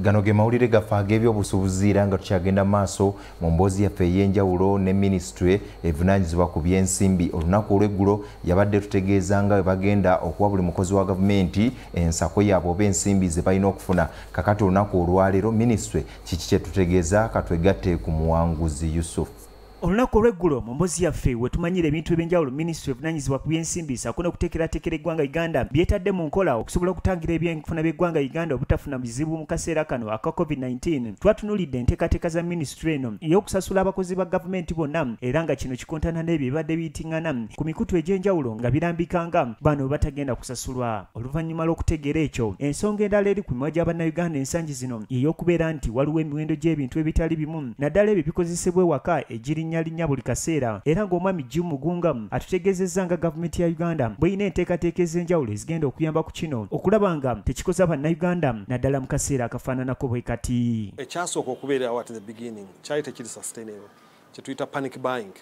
gano ge mawulire gaffe ag'ebyobusuubuzi era nga tukyagenda maaso mu mboozi yaffe ey'enjawulo ne minisitule evunaanyizibwa ku byensimbi. Olunaku olw'eggulo yabadde tutegeeza nga bwe bagenda okuwa buli mukozi wa gavumenti ensako yaabwe oba ensimbi ze balina okufuna. Kakati olunaku olwaleero minisitule kiki kye tutegeeza katwegatte ku muwanguzi yusufu olunaku olw'eggulo mu mboozi yaffe we tumanyira ebintu ebyenjawulo minisitule evunanyizibwa ku byensimbi saako n'okuteekerateekera eggwanga uganda. Byetadde mu nkola okusobola okutangira ebyenfuna by'eggwanga uganda obutafuna bizibu mu kaseera kano aka covid-19. Twatunulidde enteekateeka za minisitule eno ey'okusasula abakozi ba gavumenti bonna era nga kino kikontana n'ebyo ebibadde biyitiŋŋana ku mikutu egy'enjawulo nga birambikanga. Bano batagenda kusasulwa. Oluvannyuma lw'okutegeera ekyo ensonga endala eri ku mimwa gy'abannayuganda ensangi zino ey'okubeera nti waliwo emiwendo gy'ebintu ebitali bimu naddala ebyo bikozesebwa ewaka egiri linnya buli kaseera. Era ng'omwami Jim Mugunga atutegeezezza nga gavumenti ya Uganda bw'erina enteekateeka ez'enjawulo ezigenda okuyamba ku kino okulaba nga tekikoza bannayuganda naddala mu kaseera akafaananako bwe kati. Ekyasooka okubeerawo at the beginning kyali tekiri sustainable kyetuyita panic buying.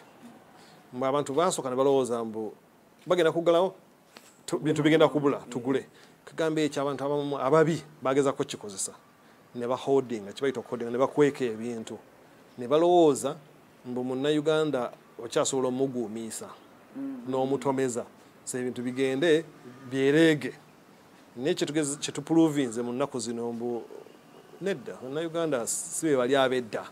Mbe abantu basooka ne balowooza mbu bagenda kuggalawo bintu bigenda kubula tugule. Kagambe ekyo abantu abamu ababi bagezako kikozesa. Ne bahodinga kibayita okuhodinga ne bakweka ebintu. Ne balowooza mbu munnayuganda okyasobola omuguumiisa n'omutomeza. So ebintu bigende byereege naye kyetupuluvinze mu nnaku zino mbu nedda munnayuganda si be bali ab'edda.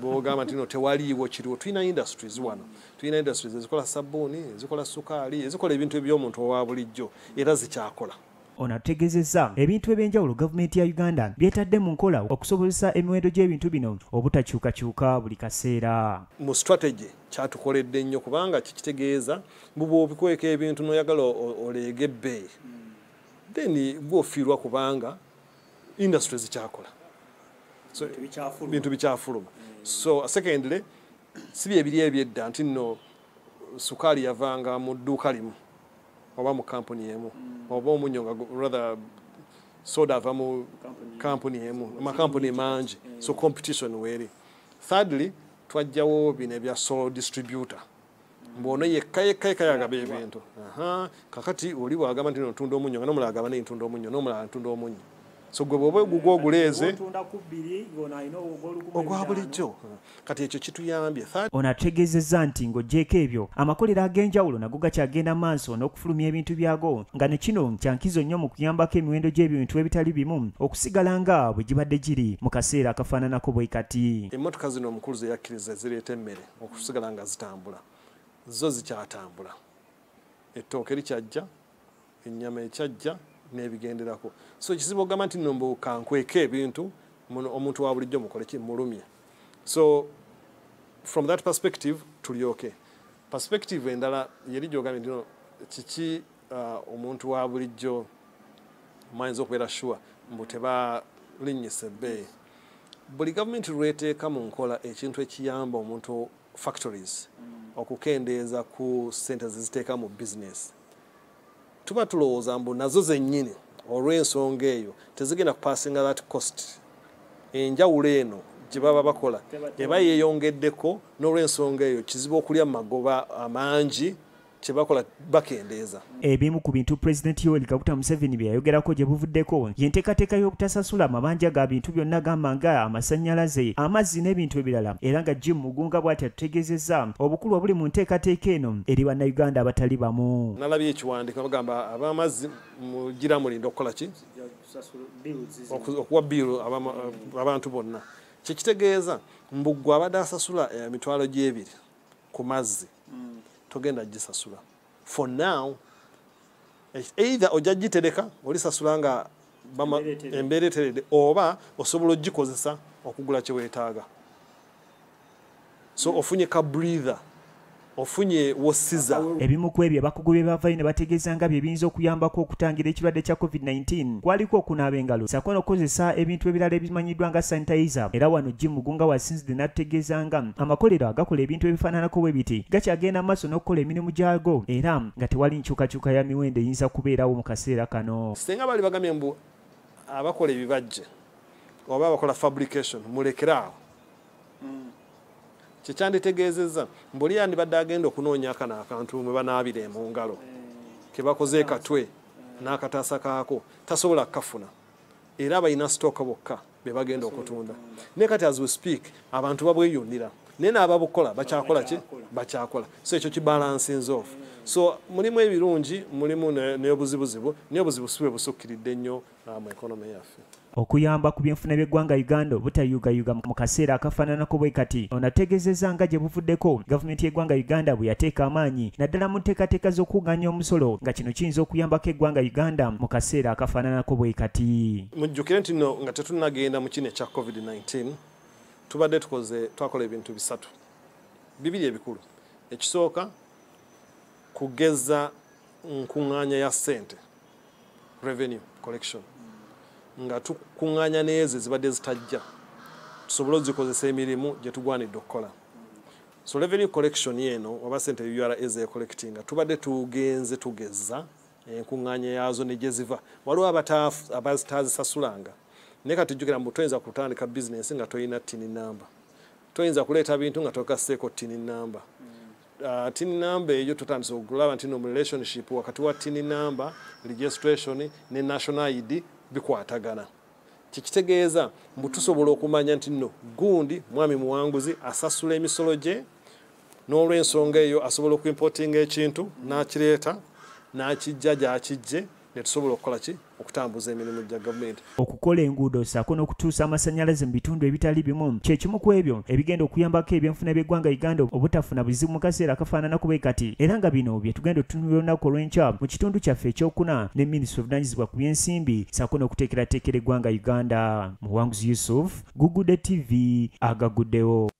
Bwogamba nti no tewaliiwo kiriwo tulina industries wano. Tulina industries ezikola sabbuuni ezikola sukaali ezikola ebintu eby'omuntu owa bulijjo era zikyakola ono ategeezezza ebintu ebyenjawulo gavumenti ya uganda byetadde mu nkola okusobozesa emiwendo gy'ebintu bino obutakyukakyuka buli kaseera. Mu strategy kyatukoledde nnyo kubanga kikitegeeza mbuba obikweka ebintu noyagala oleega ebbeeyi then gwofiirwa kubanga industry zikyakola bintu bikyafuluma. so secondly si byebiri ebyedda nti nno sukaali yavanga mu dduuka limu oba mu kampuni emu. Oba omunyo nga rather soda ava mu kampuni emu. Amakampuni mangi. so competition weeri thirdly twajjawo bino ebya solo distributor. Mbwono yekka yekka yekka yagaba ebintu. Kakati oli bwagamba nti ntunda omunyo nga nomulala agaba naye ntunda omunyo nomulala ntunda omunyo so gwe bwoba gugwa oguleeze ogwa bulijjo. Kati ekyo kituyambye. Ono ategeezezza nti ng'ogyeko ebyo amakolero ag'enjawulo nago gakyagenda maaso n'okufulumya ebintu byago nga ne kino kyankizo nnyo mu kuyambako emiwendo gy'ebintu ebitali bimu okusigala nga bwe gibadde giri mu kaseera akafaananako bwe kati. Emmotoka zino omukulu ze yakkiriza zireeta emmere okusigala nga zitambula. Zo zikyatambula. Ettooke likyajja ennyama ekyajja n'ebigenderako. So kizibu ogamba nti nombo kankweka ebintu omuntu wa bulijjo mukole kimulumye so from that perspective tulyoke. Perspective endala yeri gyogambye ntino kiki uh, omuntu wa bulijjo mayinza okubeera sure mbu tebalinnyisa ebbeeyi buli gavumenti lweteeka mu nkola ekintu ekiyamba omuntu factories okukendeeza ku sente zeziteeka mu business tuba tulowooza mbu nazo zennyini olw'ensonga eyo tezigenda kupasinga that cost. Enjawulo eno gye baba bakola eba yeeyongeddeko n'olw'ensonga eyo kizibu okulya magoba amangi kyebakola bakendeeza ebimu ku bintu pulezidenti yoweri kaguta museveni bye yayogerako gye buvuddeko yenteekateeka y'obutasasula amabanja ga bintu byonna gamba nga amasannyalaze amazzi n'ebintu ebirala. Era nga jim mugunga bw'ati atutegeezezza obukulu obuli mu nteekateeka eno eri bannayuganda abatali bamu. Nalabye ekiwandiiko bagamba ab'amazzi mugira mulinda okukola ki? Okuwa biiru abantu bonna. Kyekitegeeza mbuggwe abadde asasula emitwalo gy'ebiri ku mazzi togenda gisasula. For now either ojja gitereka olisasula nga embeera eteredde oba osobola ogikozesa okugula kyeweetaaga so ofunye ka breather ofunye wosiza. Ebimu ku ebyo abakugu bye bavayo ne bategeeza nga bye biyinza okuyambako okutangira ekirwadde kya covid-19. Kwaliko okunaaba engalo. Saako n'okukozesa ebintu ebirala ebimanyiddwa nga sanitizer era wano jim mugunga wasinzidde n'atutegeeza nga amakolero agakola ebintu ebifaananako bwe biti. Gakyagenda maaso n'okukola emirimu gyago era nga tewali nkyukakyuka ya miwendo eyinza kubeerawo mu kaseera kano. Singa bali bagambye mbu abakola ebibajje oba abakola fabrication mulekeraawo kyekyanditegeezezza mbuli yandibadde agenda okunoonya akano akantu mwe banaabire mu ngalo kebakoze katwe n'akataasa kaako tasobola kukafuna. Era balina sitooka bokka be bagenda okutunda. Naye kati as we speak abantu babweyunira naye n'ababukola bakyakola ki? Bakyakola. So ekyo kibalansinze off. So mulimu ebirungi mulimu n'obuzibuzibu naye obuzibu si bwe busukkiridde nnyo mu ekonomi yaffe okuyamba ku byenfuna by'eggwanga uganda obutayugayuga mu kaseera akafaananako bwe kati ono ategeezezza nga gye buvuddeko gavumenti y'eggwanga uganda bwe yateeka amaanyi naddala mu nteekateeka z'okuganya omusolo nga kino kiyinza okuyambako eggwanga uganda mu kaseera akafaananako bwe kati. Mujjukire nti no nga tetunnagenda mu kino ekya covid-19 tubadde tukoze twakola ebintu bisatu. Bibiri ebikulu. Ekisooka kugeza nkuŋŋaanya ya ssente. Revenue collection nga tukuŋŋaanya n'ezo ezibadde zitajja tusobole ozikozesa emirimu gye tugwanidde okukola. So revenue collection eno oba sente ura ezecollectinga tubadde tugenze tugeza enkuŋŋaanya yaazo ne gye ziva. Waliwo abazitazisasulanga naye kati jjukira mbu toyinza kutandika bizinensi nga toyina tini namba toyinza kuleeta bintu nga tokasseeko tini namba uh, tini namba eyo tutandise okulaba nti no relationship wakati wa tini namba registration ne national id bikwatagana kikitegeeza mbu tusobola okumanya nti nno gundi mwami muwanguzi asasula emisolo gye n'olw'ensonga eyo asobola okuimportinga ekintu n'akireeta n'akijja gy'akijje ne tusobola okukola ki? Okutambuza emirimu gya gavumenti. Okukola enguudo ssaako n'okutuusa amasannyalaze mu bitundu ebitali bimu. Kye kimu ku ebyo ebigenda okuyambako ebyenfuna by'eggwanga uganda obutafuna buzibu mu kaseera akafaananako bwe kati. Era nga bino bye tugenda otutunula olunaku olw'enkya mu kitundu kyaffe ekyokuna ne minisitule obuvunanyizibwa ku byensimbi ssaako n'okuteekerateekera eggwanga uganda. Muwanguzi yusuf gugude tv agaguddewo